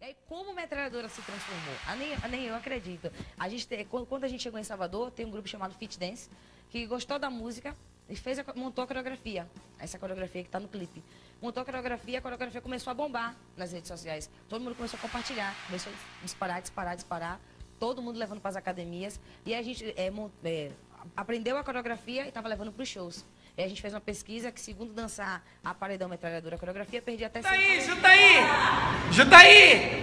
E aí, como metralhadora se transformou? A nem, a nem eu acredito. A gente quando, quando a gente chegou em Salvador, tem um grupo chamado Fit Dance, que gostou da música e fez a, montou a coreografia. Essa coreografia que está no clipe. Montou a coreografia, a coreografia começou a bombar nas redes sociais. Todo mundo começou a compartilhar, começou a disparar, disparar, disparar. Todo mundo levando para as academias. E a gente é, é, aprendeu a coreografia e estava levando para os shows. E a gente fez uma pesquisa que, segundo dançar a paredão metralhadora a coreografia, perdia até... Junta aí, junta aí! Junta aí!